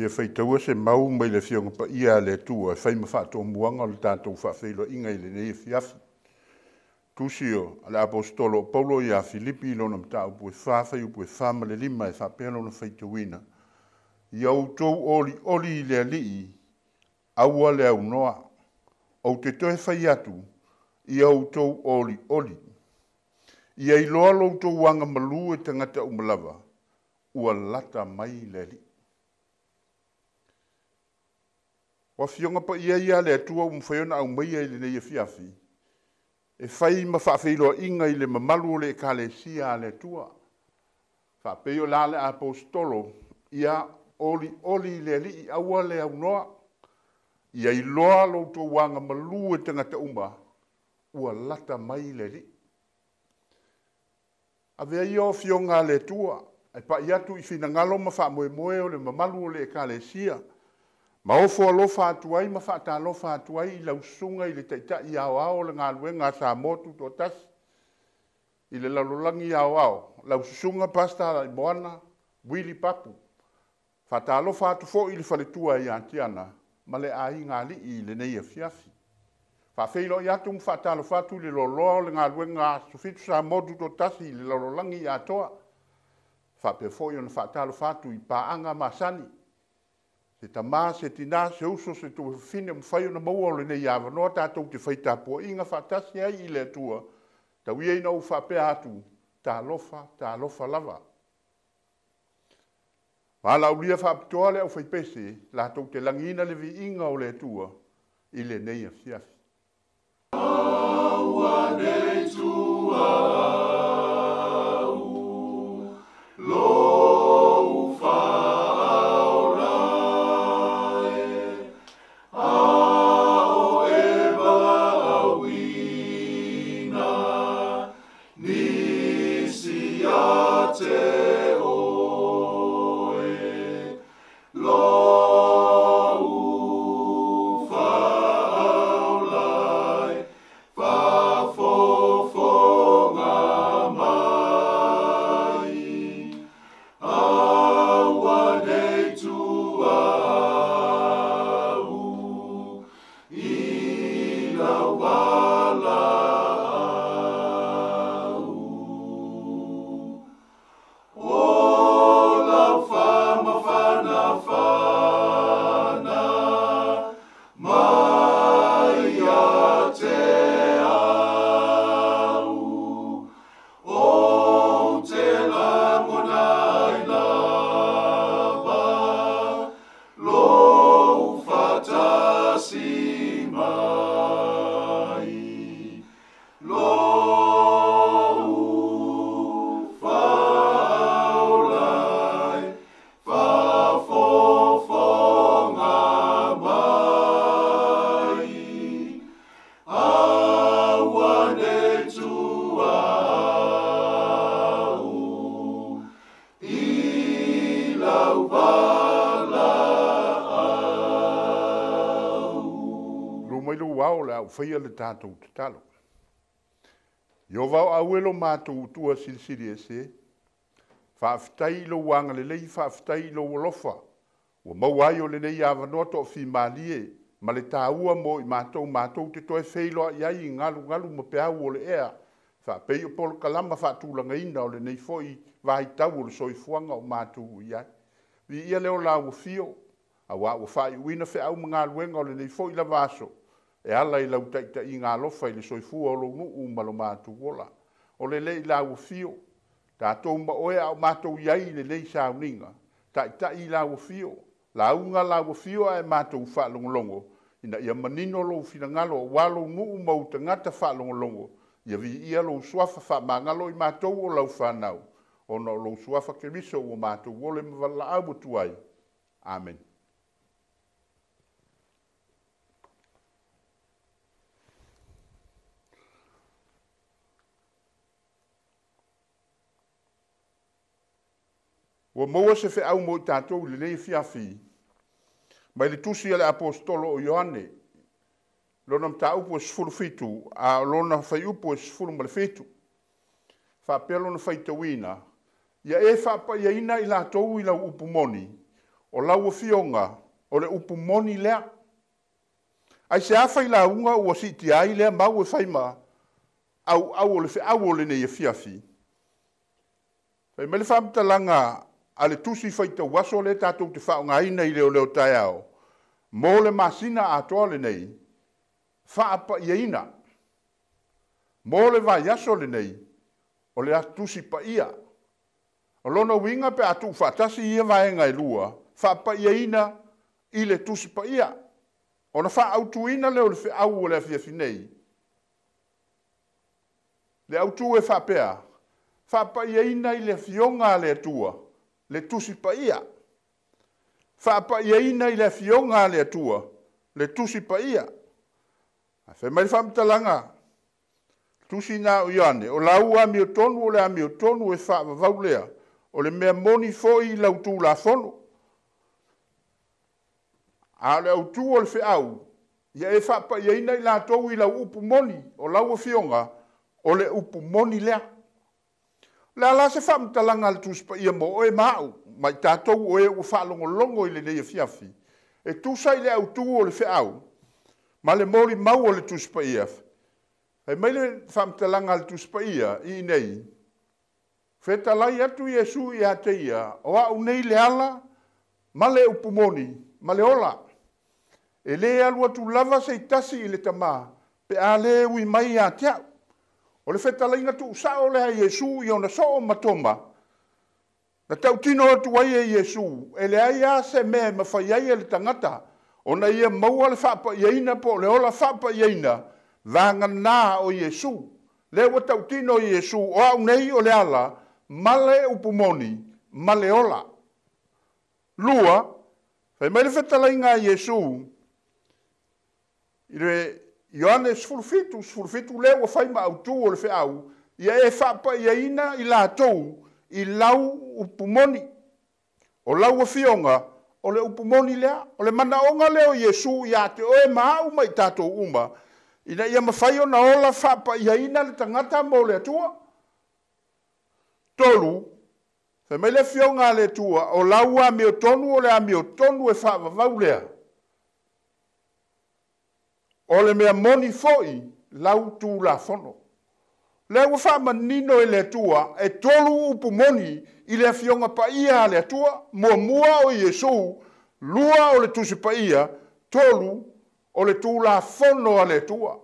ia faitaua se mau mai le fioga paia a le atua e fai mafaatomuaga o le tatou faafeiloaʻiga i lenei efiafi tusi o a le apostolo o paulo iā filipi lona mataupu e fā fai upu e fā e ma le lima e faapea lona faitauina ia outou oliʻoli i le alii aua le aunoa ou te toe fai atu ia outou oliʻoli ia iloa loutou aga malū e tagata uma lava ua lata mai i le alii wa fionga pa ia ia le tua um fiona au mai ai le ia e fiafi e fai ma fa fai lo inga ile ma malu le kale e sia le tua fa pe yo lale apostolo ia oli oli le li au le au no ia i loa lo to wanga ma lu e tanga te umba ua lata mai le li ave yo fionga le tua e pa ia tu i fina ngalo ma fa moe moe ole ma malu le kale e sia le Ma ofo alofa atuai, ma fata alofa atuai, ila usunga, ila taita iao ao, la ngalue, nga sa motu to tas, ila lalolangi iao ao, la usunga pasta ala imoana, wili papu. Fata alofa atufo, ili faletua i antiana, ma le ahi ngali i le nei afiafi. Fa feilo i atu mfata alofa atu, ili loloa, la ngalue, nga sufitu sa motu to tas, ila lalolangi iatoa. Fa pefo, ili fata alofa atu, ipaanga masani, ili se tamā se tinā se uso se tuafine mafai ona maua o lenei avanoa tatou te faitapuaʻiga faatasi ai i le atua tauia ina ou faapea atu talofa talofa lava malaulia faapitoa le au faipese latou te lagiina le viiga o le atua i lenei afiafi oh, whaia le tātou te talo. Yo vau awelo mātou utua sirisiri e se, whaafitai lo wanga le lei, whaafitai lo walofa, wa mauai o le lei awanoa to fi mālie, ma le tāua mo i mātou mātou te toe feilo a iai i ngalu ngalu ma pe au o le ea, wha pei o polo kalama wha tūlanga ina o le nei fo i vahi tau o le soi fuanga o mātou o iai. Vi ia leo la wafio, a wā wafai uina fe au mga luenga o le nei fo i la vaso, e ala i lau taita i ngā lofa i le soifua o lo nuu umalo mātu wola. O le le i lau fio, ta tō mba oe au mātou iai le le i sāuninga, taita i lau fio, la unga lau fio ae mātou whaalongolongo, ina ia manino lo fina ngalo, o lau nuu mau ta ngata whaalongolongo, ia vi ia lo suafa wha ngalo i mātou o lau whanau, o na lau suafa keriso o mātou wole mwala au tuai. Amen. ua maua se feʻau mo i tatou i lelei afiafi mai le tusi a le apostolo o ioane lona mataupu e sefulufitu a lona faiupu e sefulu ma le fetu faapea lona faitauina ia e faapaiaina i latou i lau upu moni o laua fioga o le upu moni lea ai se afa i lauga ua siiti ai lea mau e fai ma auau o le feʻau o lenei e fiafi fai mai le faamatalaga ale tusi faita waso le tatou te faaoga ina i leoleo taeao mo le masina atoa lenei faapaiaina mo le vaiaso lenei o le tusi paia o lona uiga pe atuu faatasi ia vaega e lua faapaiaina i le tusi paia ona faaautūina le o le feʻau o le afiafi nei le autū e faapea faapaiaina i le afioga a le atua le tusi paia. Fa pa ia ina i le fionga le atua, le tusi paia. A fe mai fam talanga. Tusi na o yane, o lau a mi o tonu, o le a mi o tonu e fa vau lea, o le mea moni fo i lau tū la fono. A le au tū o le fe au, ia e fa pa ia ina i la tau i lau upu moni, o lau a fionga, o le upu moni lea le ala se fa mtalanga al tus pa ia mo o e mau mai tato o e u fa longo longo ile le fiafi e tu sa ile au tu o le fe au ma le mori mau o le tus pa ia e mai le fa mtalanga al tus pa ia i nei fe ta lai atu yesu i ate ia o a unei le ala ma le upumoni ma le ola e le alu atu lava se i tasi ile tamaa pe a le ui mai a teau O le feta lainga tu sa o lea Yesu i ona so o matoma. Na tau tino atu ai e Yesu, e lea ia se mea ma fai ai e le tangata. O na ia maua le fapa iaina po le ola fapa iaina, vanga nā o Yesu. Le wa tau tino i Yesu, o au nei o le ala, male upumoni, male ola. Lua, fai mai le feta lainga Yesu, i re Ioane e sfurfitu, sfurfitu le wa fai ma autu o le fe au, ia e fapa ia ina i la atou i lau upumoni. O lau wa fionga, o le upumoni lea, o le manaonga leo Yesu i ate o e maa uma i tato uma, ina ia mafai o na ola fapa ia ina le tangata mo le atua. Tolu, fe mele fionga le atua, o lau a miotonu o le a miotonu e fapa vau lea. Tolu, o le mea moni foi lau tu la fono. Le ua wha manino e le tua e tolu upu moni i le fionga pa ia le tua mua mua o Iesu lua o le tusi pa ia tolu o le tu la fono a le tua.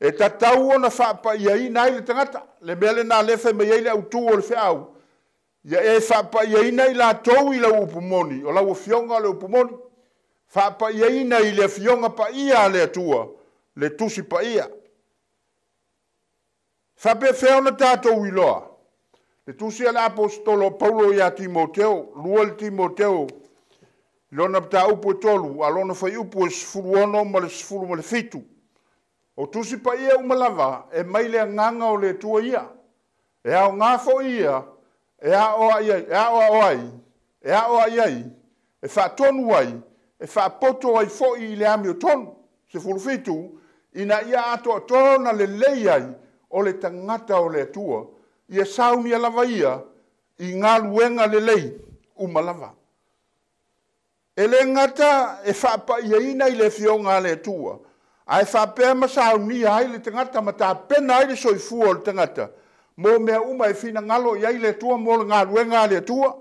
E ta tau ona wha pa ia i nai le tangata le mea le nā lefe me iei le au tu o le au. Ia e wha pa ia i nai la tau i la upu moni o la ua fionga le upu moni. Wha pa ia i nai le fionga pa ia le tua moni le tusi pa ia. Fape feo na tato wiloa. Le tusi ala apostolo Paulo ya Timoteo, luol Timoteo, lona pta upo e tolu, alona fai upo e sfuru ono, ma le sfuru ma le fitu. O tusi pa ia umalava, e maile nganga o le tua ia. E ao ngafo ia, e ao e e ai, e ao ai, e ao ai, ai, e fa tonu ai, e fa poto ai fo i le ami o tonu, se fulu fitu, e fa tonu ai, ina ia ato tona le leiai o le tangata o le atua, ia sau ni alava ia, i ngā luenga le lei, umalava. E le ngata e whapa ia ina i le fio ngā le atua, a e whapea ma sau ni ai le tangata, ma tā pena ai le soifua o le tangata, mō mea uma e fina ngalo i ai le atua, mō le ngā luenga le atua.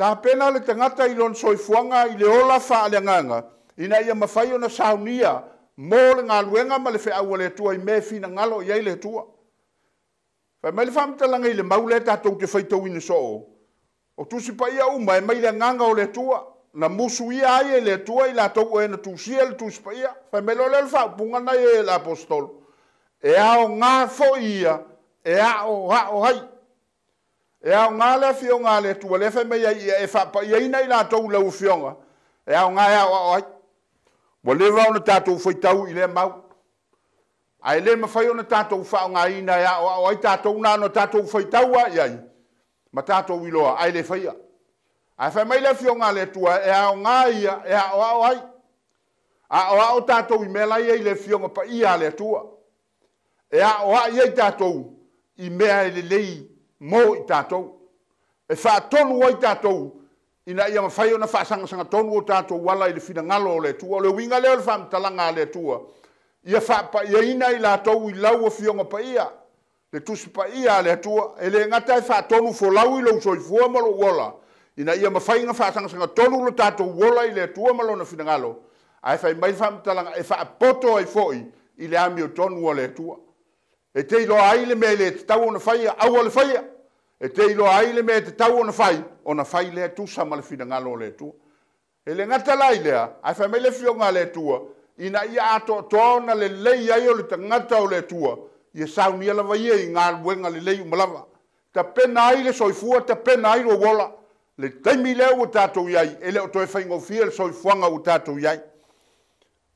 Tā pena le tangata i lon soifuanga i le ola wha ale nganga, ina ia mawhai ona saunia mō le ngā ma le wheau le tua i me fina ngalo i ai le tua. Whai mai le whamtalanga i le maule tātou te whaitau ina soo. O tusi pa uma e mai le nganga o le tua. Na musu ia ai e le tua i lātou o ena tusia le tusi pa ia. Whai mai lo le whaupunga na e le apostol. E ao ngā fo ia e ao hao hai. E ao ngā le fio ngā le tua le whai mai ia e whapa ia ina i lātou lau fionga. E ao ngā e ao ao hai. Wa le vau na tātou fai tau i le mau. Ai le ma fai o na tātou fai o ngā ina ya. O, o ai tātou nā na tātou fai tau a iai. Ma tātou i loa. Ai le fai a. Ai fai mai le fio ngā le tua. E a o ngā ia. E a o a o ai. A o a o tātou i mela ia i le fio ngā pa ia le tua. E a o a tātou i mea i le lei mō i tātou. E fai tonu o i tātou. i tātou ina ia mafai ona faasagasaga tonu o tatou ala i le finagalo o le atua o le uiga lea o le faamatalaga a le atua ia faapaiaina i latou i lau afioga paia le tusi paia a le atua e lē gata e faatonu folau i lou soifua ma lou ola ina ia mafaiga faasagasaga tonu lo tatou ola i le atua ma lona finagalo ae faimai le faamatalaga e faapoto ai foʻi i le amio tonu o le atua e teiloa ai le mea i lē tatau ona faia aua le faia e te ilo ai le me te tau ona fai, ona fai lea tu sama le fina ngalo le tu. E le ngata lai lea, ai fai mele fio ngā le tua, ina ia ato tōna le lei ai o le te ngata o le tua, i e sau ni alawa ia i ngā luenga le lei umalawa. Ta pena ai le soifua, ta pena ai lo wola, le teimi leo u tātou iai, e leo toi fai ngofia le soifuanga u tātou iai.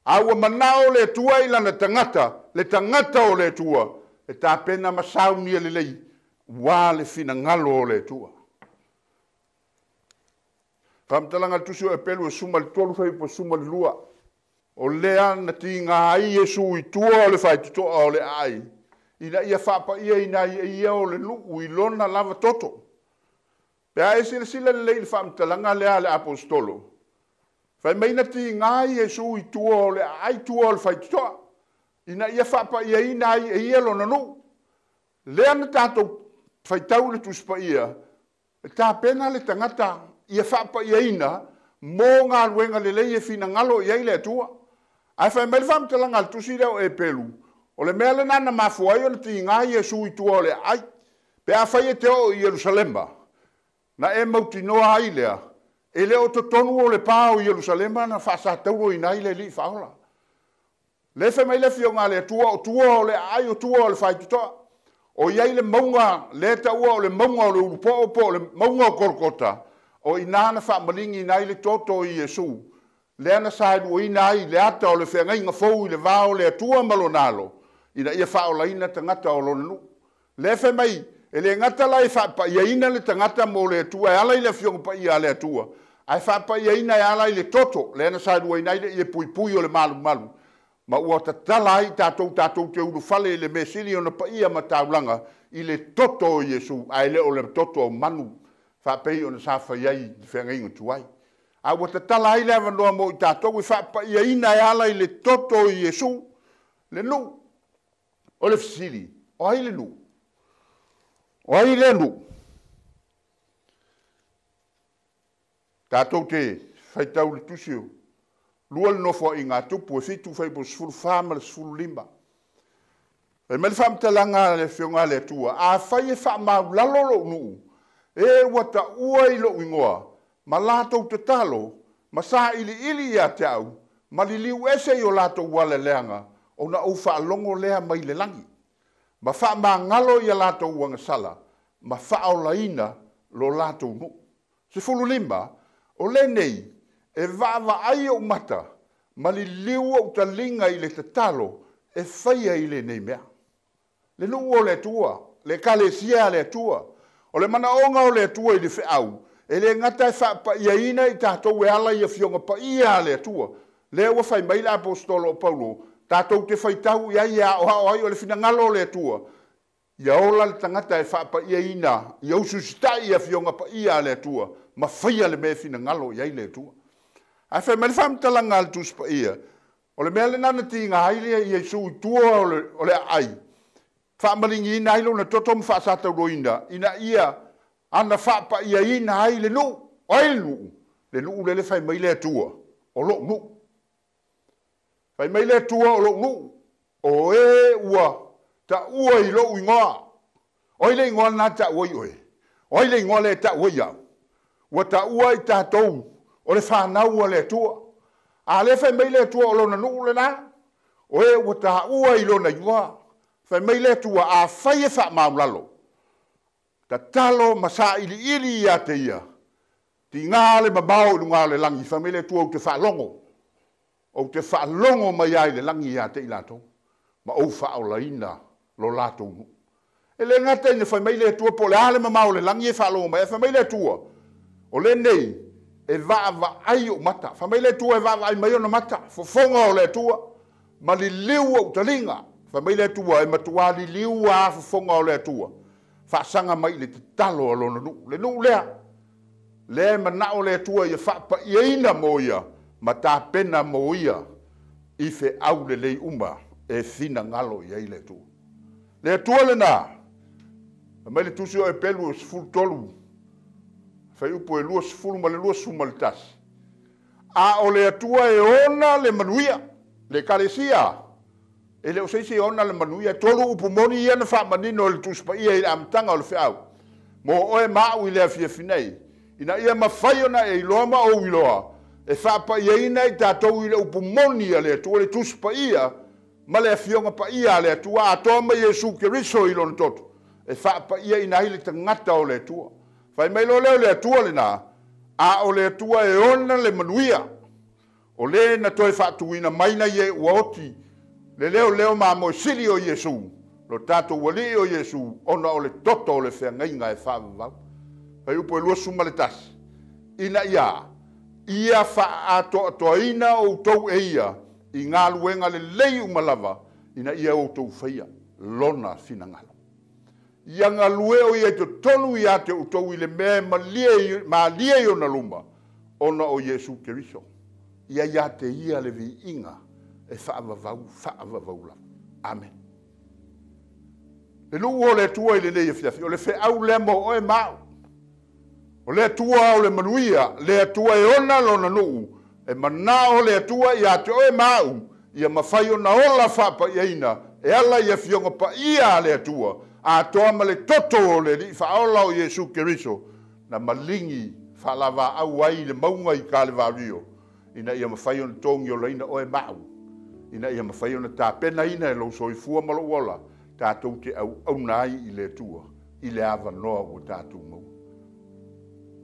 Awa manao le tua ilana tangata, le tangata o le tua, e ta pena masau ni le lei, wā le fina ngalo o le tua. Ka mtalanga tusio e pelu e suma le tolu fai po suma le lua. O lea na ti ngā ai e su i tua o le fai tutoa o le ai. Ina ia whapa ia ina ia ia o le luku i lona lava toto. Pea e sila sila le leil fa mtalanga lea le apostolo. Fai maina ti ngā ai e su i tua o le ai tua o le fai tutoa. Ina ia whapa ia ina ia ia lona nu. Lea na tatou fai tau le tuspa ia, e ta pena le tangata ia whapa ia ina, mō ngā luenga le leie fina ngalo ia ile atua. Ai fai mele fam te langal tusi reo e pelu. O le mea le nana mafu ai o le tingi ngā ia sui tua le ai, pe a fai e te o i Yerusalemba. Na e mauti noa ai lea, e le o tonu o le pā o Yerusalemba na whasa tau o ina ile li faola. Le fai mele fio ngā le atua o tua o le ai o tua o le fai tutoa o iai le maunga le taua o le maunga o le urupo opo o le maunga o korokota o inana malingi ina ile toto i Iesu le ana saidu o ina i le ata o le whengainga fau i le vāo le atua malo nalo ina ia faa o laina tangata o lonanu le fe mai e le ngata lai faa pa ia ina le tangata mo le atua e ala i le fionga pa ia le atua ai faa pa ia ina e ala ile toto le ana saidu o ina i e pui pui o le malu malu ma ua ta tala ai tātou tātou te uru fale le mesili ona pa ia ma taulanga i le toto o Jesu, a ele o le toto o manu, whapei ona sa whaiai i whenga ingo tuai. A ua ta tala ai le avanoa mo i tātou i whapa ia ina e ala i le toto o Jesu, le nu, o le fisili, o ai le nu, o ai le nu. Tātou te whaitau le tusio, lua le nofo i ngā tupu e fitu fai po sifuru whāma le sifuru lima. E mele whāma te langa le whiunga le tua, a fai e whāma lalo lo unu, e wata ua i lo ingoa, ma lato te talo, ma sā ili ili ia te au, ma li liu ese i o lato ua le leanga, o na ufa longo lea mai le langi. Ma whāma ngalo i a lato ua ngasala, ma whāo laina lo lato unu. Sifuru lima, o le nei, e vava ai o mata, ma li liu au ta linga i le te talo, e faya i le nei mea. Le nu o le tua, le kale sia le tua, o le mana onga o le tua i le fe au, e le ngata e fa ia ina i tātou e ala i a fionga pa ia le tua, le ua fai mai le apostolo o paulo, tātou te fai tau ia ia e o hao hai o le fina ngalo le tua, ia ola le tangata e fa ia ina, ia ususita i a fionga pa ia le tua, ma faya le me fina ngalo ia le tua ai fa mal fam tala ngal tus pa ia ole mel na na ti nga ai ia yesu tuo ole ole ai fa malingi nai lo na totom fa sa ta roinda ina ia ana fa pa ia in ai le nu ai nu le nu le le fa mai le tuo olo nu fa mai le tuo olo nu o e ua ta ua i lo u nga oi le ngona ta ua i oi oi le ngole ta ua ia ua ta ua i ta tou o le fanaua le atua a le faimai le atua o lona nuu lenā o e ua taʻua i lona iua faimai le atua afai e faamaulalo tatalo ma saʻiliʻili iā te ia tigā le mamao i luga o le lagi faimai le atua ou te faalogo ou te faalogo mai ia i le lagi iā teʻi latou ma ou faaolaina lo latou nuu e le gata ina faimai le atua po o le a le mamao o le lagi e faalogo mai a faimai le atua o lenei e vava ai o mata. Fa mai le tu e vava ai mai o mata. Fo fonga o le tu ma li liu o talinga. Fa mai le tu e ma tua li liu a fo fonga o le tu. Fa sanga mai le talo o lono nu. Le nu lea. Le ma na o le tu e fa pa i ina moia ma ta pena moia i fe au le lei umba e fina ngalo i ai le tu. Le tu le na. Ma mai le tu si o e pelu o sfultolu. Le tu le na fai upo e lua sifulu ma le lua sumalitasi a o le atua e ona le manuia le kalesia e le o seisi e ona le manuia e tolu upu moni ia na faamanino o le tusipaia i le amataga o le feau mo oe maau i le afiafinai ina ia mafai ona e iloa ma ou iloa e faapaiaina i tatou i le upu moni a le atua le tusipaia ma le afioga paia a le atua atoa ma iesu keriso i lona toto e faapaia ina ai le tagata o le atua fai mai lo leo le atua lenā a o le atua e ona le manuia o lē na toe faatuina mai na ia e ua oti le leoleo sili o iesu lo tatou alii o iesu ona o le toto o le feagaiga e faavavau fai upu e lua suma le tasi ina ia ia fa o outou e ia i galuega lelei uma lava ina ia outou faia lona finagalo ia galue o ia i totonu iā te outou i le mea emalie i ona luma ona o iesu keriso ia iā te ia le viiga e faavavau faavavau lava amen le nuu o le atua i lenei afiafi e o le feʻau lea mo oe mao o le atua o le manuia le atua e ona lona nuu e manā o le atua iā te oe mau ia mafai ona ola faapaʻiaina e, e ala ia fioga paia a le atua a toa ma le toto o le li faola o Yesu Kiriso na malingi falava au ai le maunga i ka le vario ina ia mawhai o na tōngi o leina o e mau ina ia mawhai o na tāpena ina e lo soi fua malo uola tātou te au au nai i le tua i le awa noa o tātou mau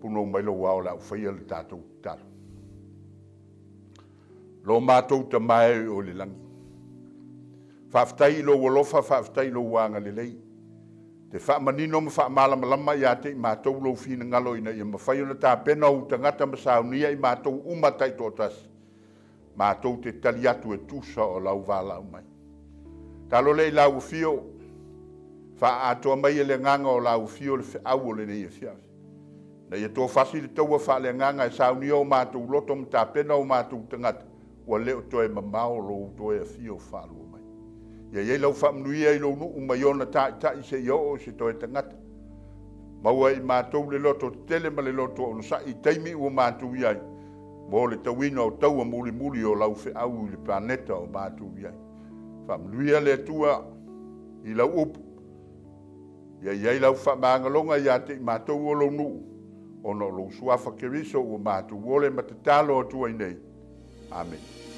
puno mailo wao la uwhai o le tātou tātou lo mātou ta mai o le langi Fafta ilo wolofa, fafta ilo wanga lelei. Le te whaamanino ma whaamalama lama i ate i mātou lau whina ngalo ina i ma whaiona tā pena u tangata ma saunia i mātou umatai tō tas. Mātou te tali atu e tūsa o lau vāla mai. Tā lole i lau fio, wha atoa mai e le nganga o lau fio le au o le nei e fiafi. Na i e tō fasi le taua wha le nganga e saunia o mātou loto ma tā pena o mātou tangata. Wa leo toe ma maolo toe e fio wha mai ia iai lau faamanuia i lou nuu mai ona taʻitaʻi seʻioo se toe tagata maua i matou le loto tele ma le loto ona saʻi taimi ua matou i ai mo le tauina o taua mulimuli o lau feʻau i le paneta o matou i ai faamanuia le atua i lau upu ia iai lau faamagaloga iā teʻi matou o lou nuu ona o lou suafa keriso ua matou ole ma tatalo atua i nei amen